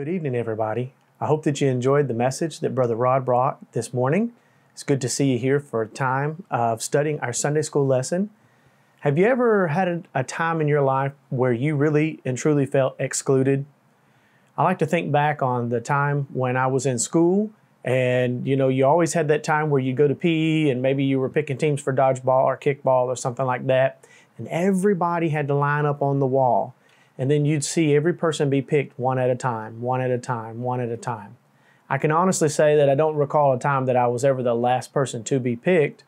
Good evening, everybody. I hope that you enjoyed the message that Brother Rod brought this morning. It's good to see you here for a time of studying our Sunday school lesson. Have you ever had a, time in your life where you really and truly felt excluded? I like to think back on the time when I was in school and you know you always had that time where you go to PE and maybe you were picking teams for dodgeball or kickball or something like that and everybody had to line up on the wall and then you'd see every person be picked one at a time, one at a time, one at a time. I can honestly say that I don't recall a time that I was ever the last person to be picked,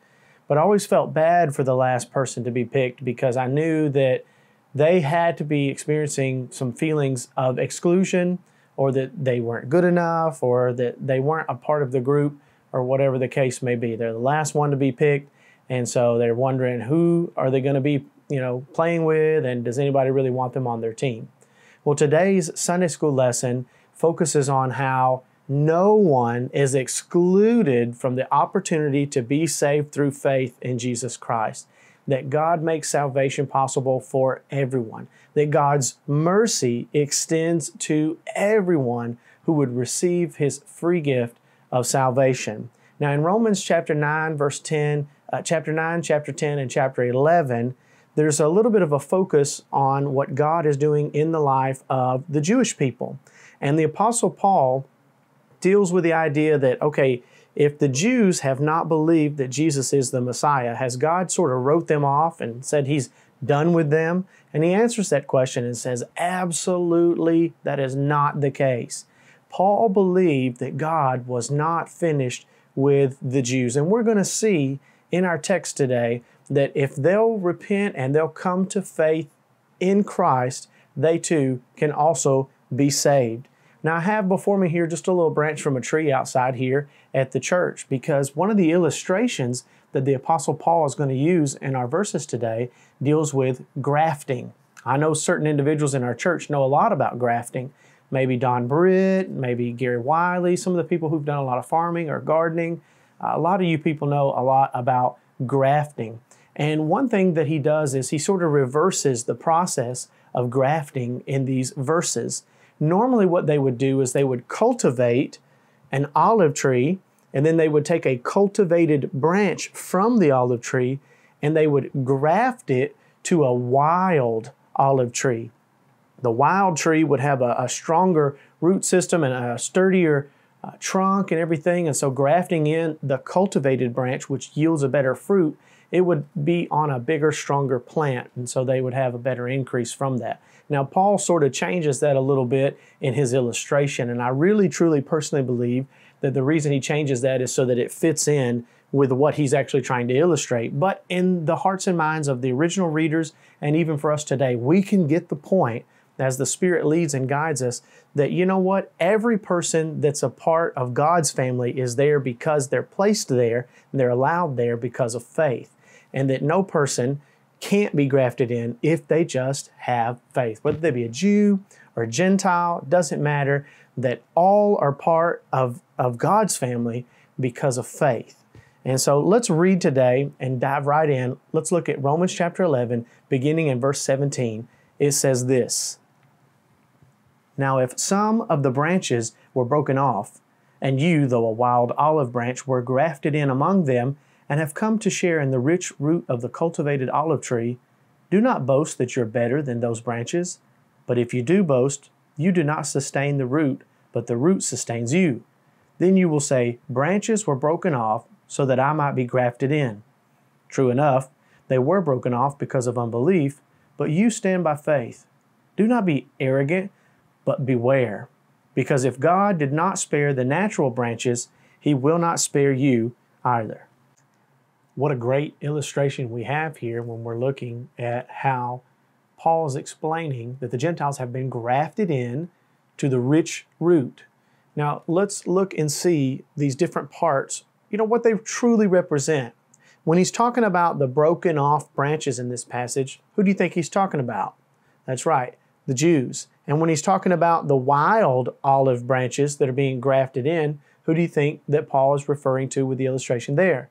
but I always felt bad for the last person to be picked because I knew that they had to be experiencing some feelings of exclusion or that they weren't good enough or that they weren't a part of the group or whatever the case may be. They're the last one to be picked and so they're wondering who are they going to be you know, playing with, and does anybody really want them on their team? Well, today's Sunday school lesson focuses on how no one is excluded from the opportunity to be saved through faith in Jesus Christ. That God makes salvation possible for everyone. That God's mercy extends to everyone who would receive his free gift of salvation. Now, in Romans chapter 9, verse 10, uh, chapter 9, chapter 10, and chapter 11, there's a little bit of a focus on what God is doing in the life of the Jewish people. And the Apostle Paul deals with the idea that, okay, if the Jews have not believed that Jesus is the Messiah, has God sort of wrote them off and said he's done with them? And he answers that question and says, absolutely, that is not the case. Paul believed that God was not finished with the Jews. And we're going to see in our text today that if they'll repent and they'll come to faith in Christ, they too can also be saved. Now, I have before me here just a little branch from a tree outside here at the church because one of the illustrations that the Apostle Paul is going to use in our verses today deals with grafting. I know certain individuals in our church know a lot about grafting. Maybe Don Britt, maybe Gary Wiley, some of the people who've done a lot of farming or gardening. A lot of you people know a lot about grafting. And one thing that he does is he sort of reverses the process of grafting in these verses. Normally, what they would do is they would cultivate an olive tree, and then they would take a cultivated branch from the olive tree and they would graft it to a wild olive tree. The wild tree would have a, a stronger root system and a sturdier uh, trunk and everything, and so grafting in the cultivated branch, which yields a better fruit, it would be on a bigger, stronger plant, and so they would have a better increase from that. Now, Paul sort of changes that a little bit in his illustration, and I really, truly, personally believe that the reason he changes that is so that it fits in with what he's actually trying to illustrate. But in the hearts and minds of the original readers, and even for us today, we can get the point as the Spirit leads and guides us that you know what? Every person that's a part of God's family is there because they're placed there and they're allowed there because of faith and that no person can't be grafted in if they just have faith. Whether they be a Jew or a Gentile, doesn't matter, that all are part of, of God's family because of faith. And so let's read today and dive right in. Let's look at Romans chapter 11, beginning in verse 17. It says this Now, if some of the branches were broken off, and you, though a wild olive branch, were grafted in among them, and have come to share in the rich root of the cultivated olive tree, do not boast that you're better than those branches. But if you do boast, you do not sustain the root, but the root sustains you. Then you will say, Branches were broken off so that I might be grafted in. True enough, they were broken off because of unbelief, but you stand by faith. Do not be arrogant, but beware. Because if God did not spare the natural branches, he will not spare you either what a great illustration we have here when we're looking at how Paul is explaining that the Gentiles have been grafted in to the rich root. Now, let's look and see these different parts, you know, what they truly represent. When he's talking about the broken off branches in this passage, who do you think he's talking about? That's right, the Jews. And when he's talking about the wild olive branches that are being grafted in, who do you think that Paul is referring to with the illustration there?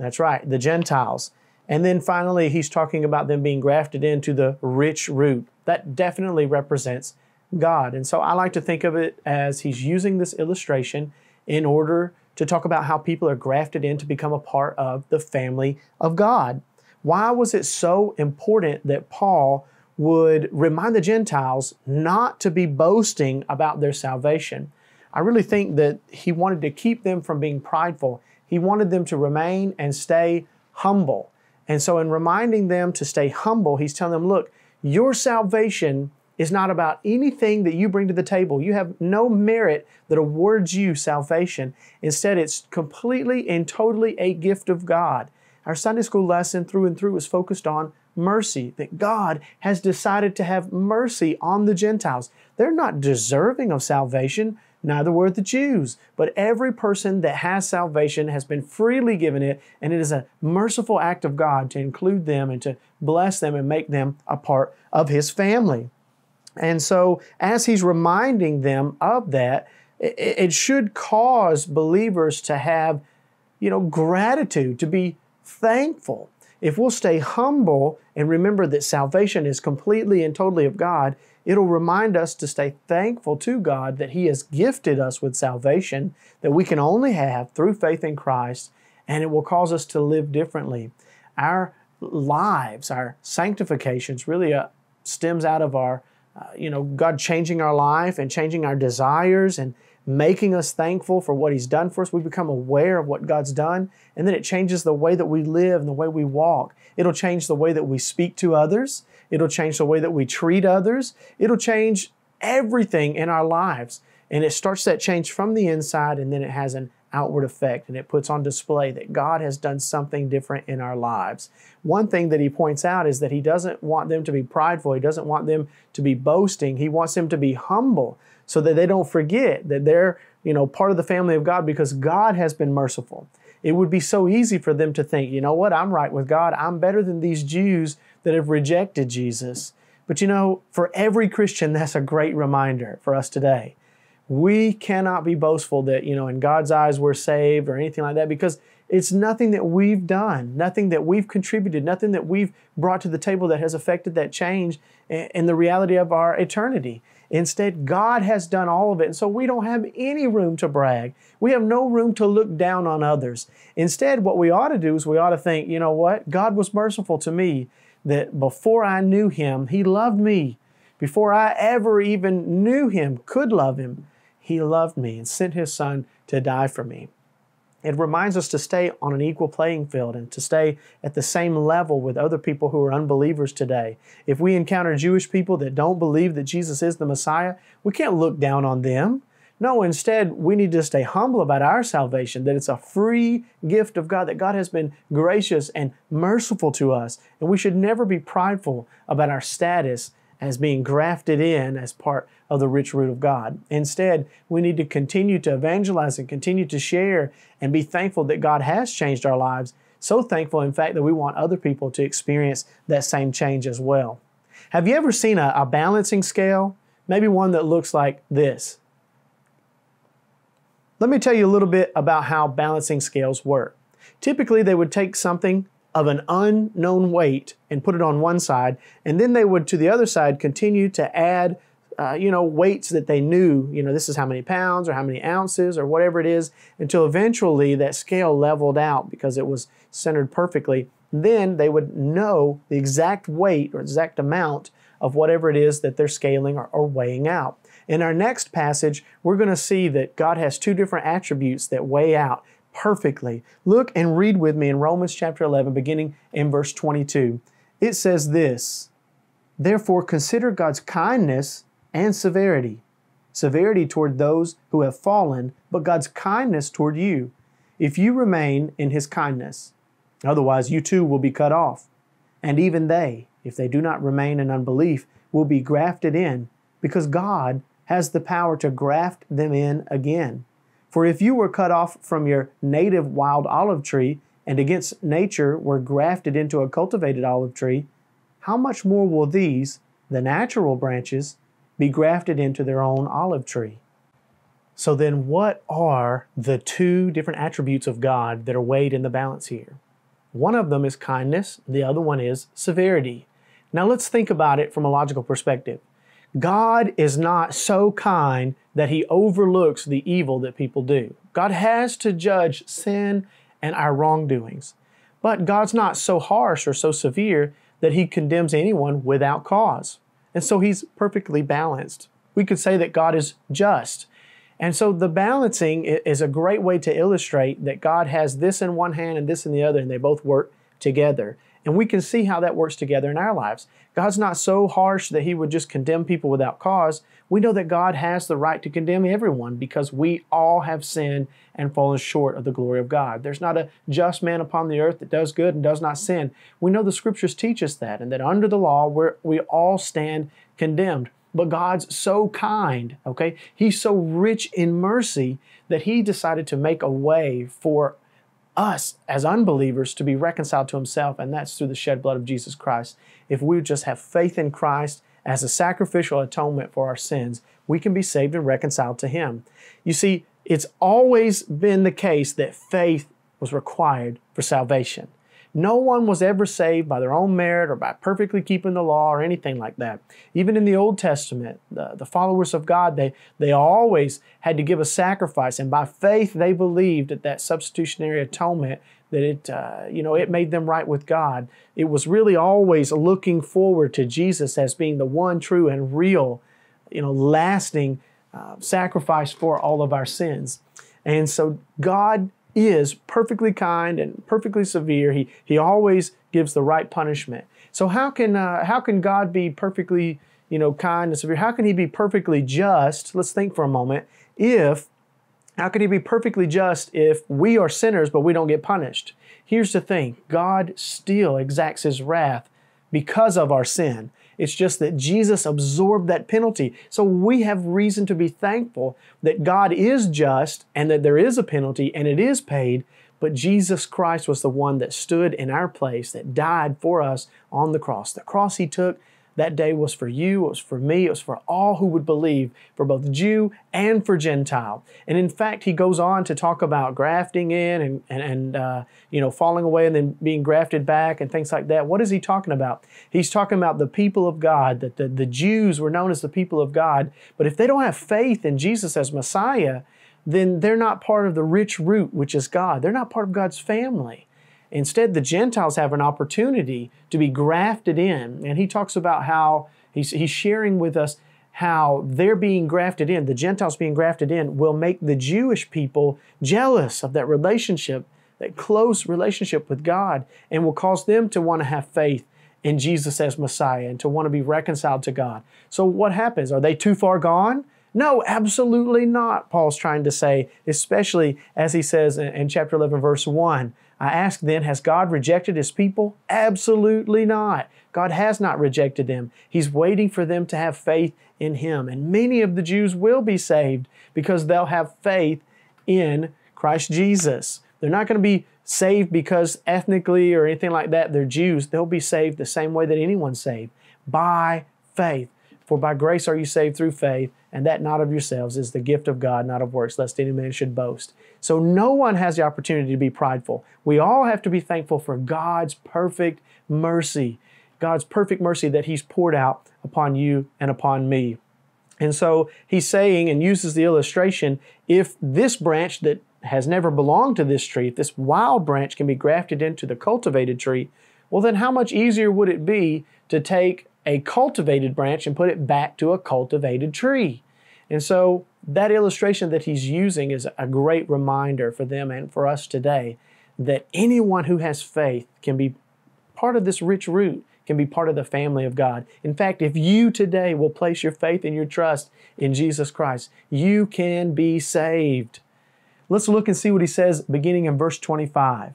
That's right, the Gentiles. And then finally, he's talking about them being grafted into the rich root. That definitely represents God. And so I like to think of it as he's using this illustration in order to talk about how people are grafted in to become a part of the family of God. Why was it so important that Paul would remind the Gentiles not to be boasting about their salvation? I really think that he wanted to keep them from being prideful. He wanted them to remain and stay humble. And so, in reminding them to stay humble, he's telling them, look, your salvation is not about anything that you bring to the table. You have no merit that awards you salvation. Instead, it's completely and totally a gift of God. Our Sunday school lesson through and through is focused on mercy, that God has decided to have mercy on the Gentiles. They're not deserving of salvation, neither were the Jews. But every person that has salvation has been freely given it, and it is a merciful act of God to include them and to bless them and make them a part of His family. And so, as he's reminding them of that, it, should cause believers to have, you know, gratitude, to be thankful. If we'll stay humble and remember that salvation is completely and totally of God, it'll remind us to stay thankful to God that He has gifted us with salvation that we can only have through faith in Christ, and it will cause us to live differently. Our lives, our sanctifications really uh, stems out of our uh, you know, God changing our life and changing our desires and making us thankful for what He's done for us. We become aware of what God's done, and then it changes the way that we live and the way we walk. It'll change the way that we speak to others. It'll change the way that we treat others. It'll change everything in our lives. And it starts that change from the inside, and then it has an outward effect and it puts on display that God has done something different in our lives. One thing that he points out is that he doesn't want them to be prideful, he doesn't want them to be boasting, he wants them to be humble so that they don't forget that they're, you know, part of the family of God because God has been merciful. It would be so easy for them to think, you know what, I'm right with God. I'm better than these Jews that have rejected Jesus. But you know, for every Christian, that's a great reminder for us today we cannot be boastful that, you know, in God's eyes we're saved or anything like that because it's nothing that we've done, nothing that we've contributed, nothing that we've brought to the table that has affected that change in the reality of our eternity. Instead, God has done all of it. And so we don't have any room to brag. We have no room to look down on others. Instead, what we ought to do is we ought to think, you know what? God was merciful to me that before I knew Him, He loved me. Before I ever even knew Him, could love Him, he loved me and sent His Son to die for me. It reminds us to stay on an equal playing field and to stay at the same level with other people who are unbelievers today. If we encounter Jewish people that don't believe that Jesus is the Messiah, we can't look down on them. No, instead, we need to stay humble about our salvation, that it's a free gift of God, that God has been gracious and merciful to us. And we should never be prideful about our status as being grafted in as part of the rich root of God. Instead, we need to continue to evangelize and continue to share and be thankful that God has changed our lives. So thankful, in fact, that we want other people to experience that same change as well. Have you ever seen a, a balancing scale? Maybe one that looks like this. Let me tell you a little bit about how balancing scales work. Typically, they would take something of an unknown weight and put it on one side, and then they would to the other side continue to add, uh, you know, weights that they knew, you know, this is how many pounds or how many ounces or whatever it is, until eventually that scale leveled out because it was centered perfectly. Then they would know the exact weight or exact amount of whatever it is that they're scaling or, or weighing out. In our next passage, we're going to see that God has two different attributes that weigh out perfectly. Look and read with me in Romans chapter 11, beginning in verse 22. It says this Therefore, consider God's kindness and severity. Severity toward those who have fallen, but God's kindness toward you, if you remain in His kindness. Otherwise, you too will be cut off. And even they, if they do not remain in unbelief, will be grafted in, because God has the power to graft them in again. For if you were cut off from your native wild olive tree, and against nature were grafted into a cultivated olive tree, how much more will these, the natural branches, be grafted into their own olive tree? So then, what are the two different attributes of God that are weighed in the balance here? One of them is kindness, the other one is severity. Now let's think about it from a logical perspective. God is not so kind that he overlooks the evil that people do. God has to judge sin and our wrongdoings. But God's not so harsh or so severe that he condemns anyone without cause. And so he's perfectly balanced. We could say that God is just. And so the balancing is a great way to illustrate that God has this in one hand and this in the other, and they both work together. And we can see how that works together in our lives. God's not so harsh that He would just condemn people without cause. We know that God has the right to condemn everyone because we all have sinned and fallen short of the glory of God. There's not a just man upon the earth that does good and does not sin. We know the scriptures teach us that, and that under the law, we we all stand condemned. But God's so kind, okay? He's so rich in mercy that He decided to make a way for us as unbelievers to be reconciled to Himself, and that's through the shed blood of Jesus Christ. If we just have faith in Christ as a sacrificial atonement for our sins, we can be saved and reconciled to Him. You see, it's always been the case that faith was required for salvation. No one was ever saved by their own merit or by perfectly keeping the law or anything like that. Even in the Old Testament, the, the followers of God, they, they always had to give a sacrifice, and by faith they believed that that substitutionary atonement that it uh, you know it made them right with God. It was really always looking forward to Jesus as being the one true and real, you know, lasting uh, sacrifice for all of our sins. And so God is perfectly kind and perfectly severe. He, he always gives the right punishment. So how can, uh, how can God be perfectly you know, kind and severe? How can he be perfectly just? Let's think for a moment. If how can he be perfectly just if we are sinners but we don't get punished? Here's the thing God still exacts his wrath because of our sin. It's just that Jesus absorbed that penalty. So we have reason to be thankful that God is just and that there is a penalty and it is paid, but Jesus Christ was the one that stood in our place, that died for us on the cross. The cross he took that day was for you, it was for me, it was for all who would believe, for both Jew and for Gentile. And in fact, he goes on to talk about grafting in and, and, and uh, you know, falling away and then being grafted back and things like that. What is he talking about? He's talking about the people of God, that the, the Jews were known as the people of God. But if they don't have faith in Jesus as Messiah, then they're not part of the rich root, which is God. They're not part of God's family. Instead, the Gentiles have an opportunity to be grafted in. And he talks about how he's, he's sharing with us how they're being grafted in, the Gentiles being grafted in, will make the Jewish people jealous of that relationship, that close relationship with God, and will cause them to want to have faith in Jesus as Messiah and to want to be reconciled to God. So, what happens? Are they too far gone? No, absolutely not, Paul's trying to say, especially as he says in, in chapter 11, verse 1 I ask then, has God rejected his people? Absolutely not. God has not rejected them. He's waiting for them to have faith in him. And many of the Jews will be saved because they'll have faith in Christ Jesus. They're not going to be saved because ethnically or anything like that, they're Jews. They'll be saved the same way that anyone's saved by faith. For by grace are you saved through faith, and that not of yourselves is the gift of God, not of works, lest any man should boast. So no one has the opportunity to be prideful. We all have to be thankful for God's perfect mercy, God's perfect mercy that He's poured out upon you and upon me. And so he's saying and uses the illustration if this branch that has never belonged to this tree, if this wild branch can be grafted into the cultivated tree, well, then how much easier would it be to take a cultivated branch and put it back to a cultivated tree. And so that illustration that he's using is a great reminder for them and for us today that anyone who has faith can be part of this rich root, can be part of the family of God. In fact, if you today will place your faith and your trust in Jesus Christ, you can be saved. Let's look and see what he says beginning in verse 25.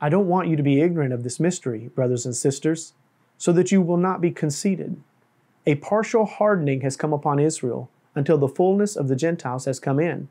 I don't want you to be ignorant of this mystery, brothers and sisters so that you will not be conceited. A partial hardening has come upon Israel until the fullness of the Gentiles has come in.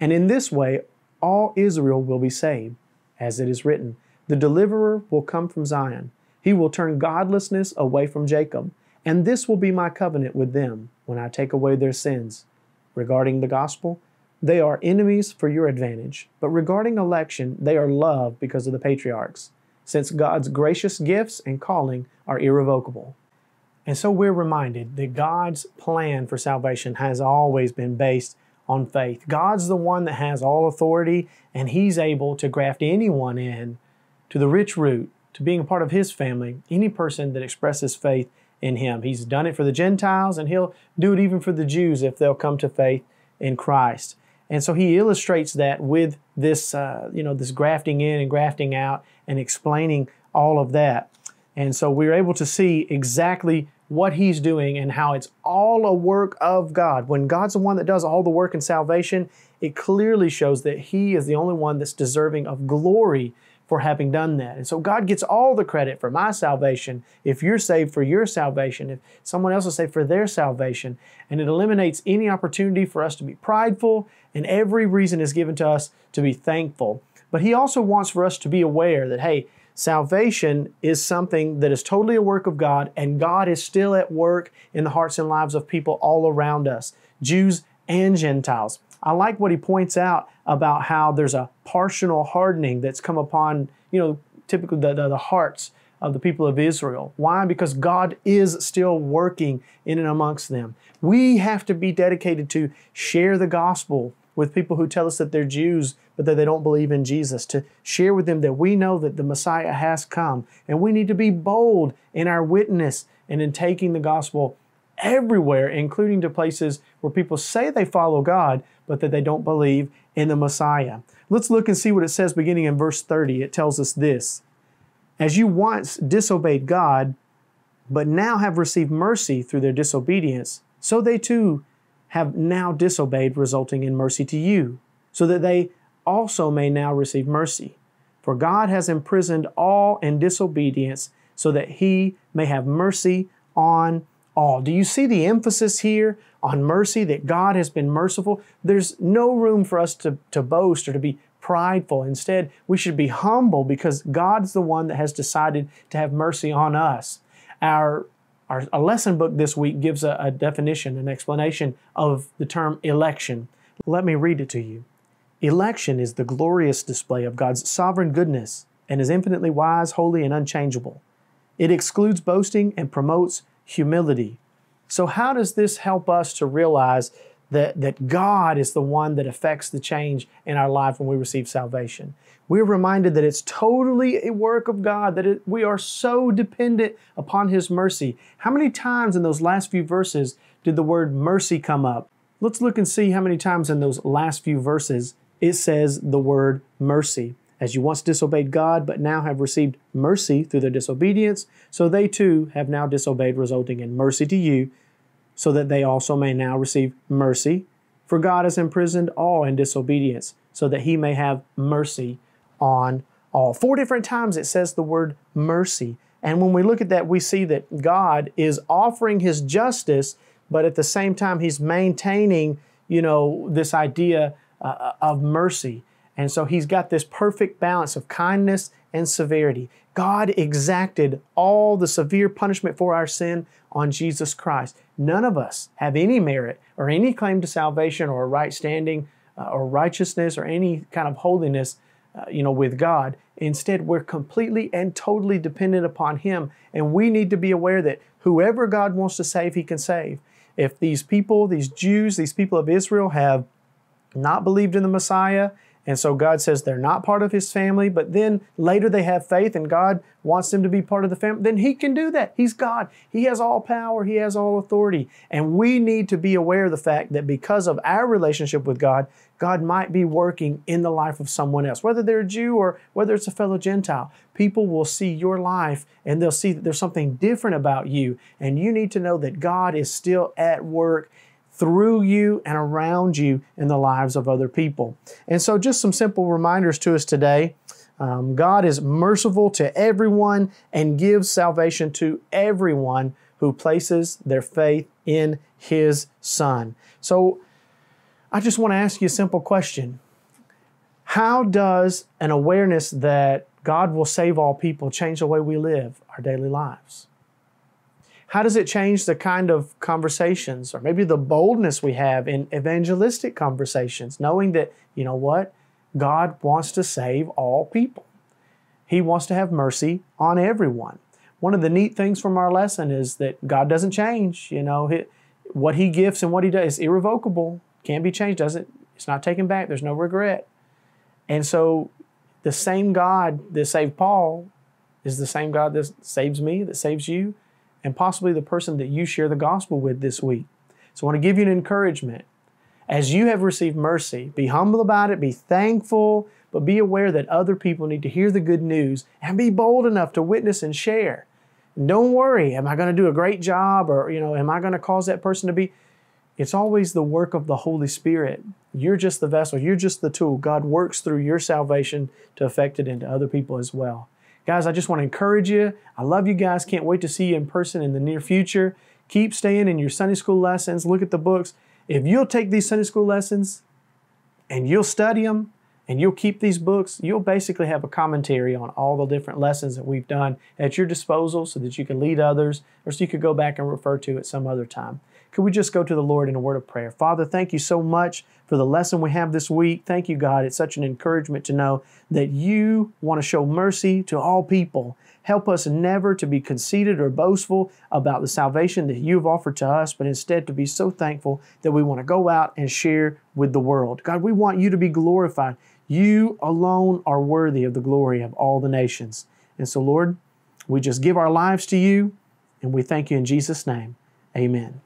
And in this way, all Israel will be saved. As it is written, the deliverer will come from Zion. He will turn godlessness away from Jacob. And this will be my covenant with them when I take away their sins. Regarding the gospel, they are enemies for your advantage. But regarding election, they are loved because of the patriarchs since God's gracious gifts and calling are irrevocable. And so we're reminded that God's plan for salvation has always been based on faith. God's the one that has all authority, and He's able to graft anyone in to the rich root, to being a part of His family, any person that expresses faith in Him. He's done it for the Gentiles, and He'll do it even for the Jews if they'll come to faith in Christ. And so he illustrates that with this, uh, you know, this grafting in and grafting out and explaining all of that. And so we're able to see exactly what he's doing and how it's all a work of God. When God's the one that does all the work in salvation, it clearly shows that he is the only one that's deserving of glory for having done that. And so God gets all the credit for my salvation if you're saved for your salvation, if someone else is saved for their salvation. And it eliminates any opportunity for us to be prideful, and every reason is given to us to be thankful. But He also wants for us to be aware that, hey, Salvation is something that is totally a work of God, and God is still at work in the hearts and lives of people all around us, Jews and Gentiles. I like what he points out about how there's a partial hardening that's come upon, you know, typically the, the, the hearts of the people of Israel. Why? Because God is still working in and amongst them. We have to be dedicated to share the gospel with people who tell us that they're Jews but that they don't believe in Jesus, to share with them that we know that the Messiah has come and we need to be bold in our witness and in taking the gospel everywhere, including to places where people say they follow God, but that they don't believe in the Messiah. Let's look and see what it says beginning in verse 30. It tells us this As you once disobeyed God, but now have received mercy through their disobedience, so they too have now disobeyed, resulting in mercy to you, so that they also may now receive mercy. For God has imprisoned all in disobedience, so that he may have mercy on all. Do you see the emphasis here on mercy, that God has been merciful? There's no room for us to, to boast or to be prideful. Instead, we should be humble because God's the one that has decided to have mercy on us. Our our, our lesson book this week gives a, a definition, an explanation of the term election. Let me read it to you. Election is the glorious display of God's sovereign goodness and is infinitely wise, holy, and unchangeable. It excludes boasting and promotes humility. So, how does this help us to realize that, that God is the one that affects the change in our life when we receive salvation? We're reminded that it's totally a work of God, that it, we are so dependent upon His mercy. How many times in those last few verses did the word mercy come up? Let's look and see how many times in those last few verses it says the word mercy. As you once disobeyed God, but now have received mercy through their disobedience, so they too have now disobeyed, resulting in mercy to you, so that they also may now receive mercy. For God has imprisoned all in disobedience, so that he may have mercy on all. Four different times it says the word mercy. And when we look at that, we see that God is offering his justice, but at the same time, he's maintaining, you know, this idea uh, of mercy. And so he's got this perfect balance of kindness and severity. God exacted all the severe punishment for our sin on Jesus Christ. None of us have any merit or any claim to salvation or right standing uh, or righteousness or any kind of holiness, uh, you know, with God. Instead, we're completely and totally dependent upon Him, and we need to be aware that whoever God wants to save, He can save. If these people, these Jews, these people of Israel have not believed in the Messiah. And so God says they're not part of his family, but then later they have faith and God wants them to be part of the family. Then he can do that. He's God. He has all power, he has all authority. And we need to be aware of the fact that because of our relationship with God, God might be working in the life of someone else, whether they're a Jew or whether it's a fellow Gentile. People will see your life and they'll see that there's something different about you. And you need to know that God is still at work through you and around you in the lives of other people. And so, just some simple reminders to us today. Um, God is merciful to everyone and gives salvation to everyone who places their faith in His Son. So, I just want to ask you a simple question How does an awareness that God will save all people change the way we live our daily lives? How does it change the kind of conversations or maybe the boldness we have in evangelistic conversations, knowing that, you know what? God wants to save all people. He wants to have mercy on everyone. one of the neat things from our lesson is that God doesn't change. You know, what He gifts and what He does is irrevocable, can't be changed. Doesn't it's not taken back. There's no regret. And so, the same God that saved Paul is the same God that saves me, that saves you, and possibly the person that you share the gospel with this week. So, I want to give you an encouragement. As you have received mercy, be humble about it, be thankful, but be aware that other people need to hear the good news and be bold enough to witness and share. Don't worry, am I going to do a great job or, you know, am I going to cause that person to be? It's always the work of the Holy Spirit. You're just the vessel, you're just the tool. God works through your salvation to affect it into other people as well. Guys, I just want to encourage you. I love you guys. Can't wait to see you in person in the near future. Keep staying in your Sunday school lessons. Look at the books. If you'll take these Sunday school lessons and you'll study them, and you'll keep these books, you'll basically have a commentary on all the different lessons that we've done at your disposal so that you can lead others or so you could go back and refer to it some other time. Could we just go to the Lord in a word of prayer? Father, thank you so much for the lesson we have this week. Thank you, God. It's such an encouragement to know that you want to show mercy to all people. Help us never to be conceited or boastful about the salvation that you've offered to us, but instead to be so thankful that we want to go out and share with the world. God, we want you to be glorified. You alone are worthy of the glory of all the nations. And so, Lord, we just give our lives to you and we thank you in Jesus' name. Amen.